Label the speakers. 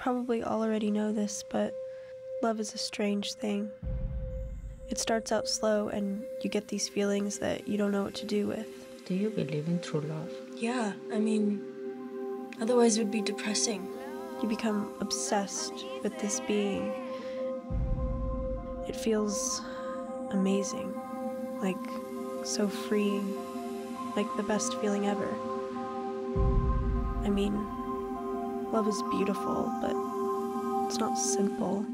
Speaker 1: probably all already know this, but love is a strange thing. It starts out slow, and you get these feelings that you don't know what to do with.
Speaker 2: Do you believe in true love?
Speaker 3: Yeah, I mean, otherwise it would be depressing.
Speaker 1: You become obsessed with this being. It feels amazing, like so freeing, like the best feeling ever. I mean, Love is beautiful, but it's not simple.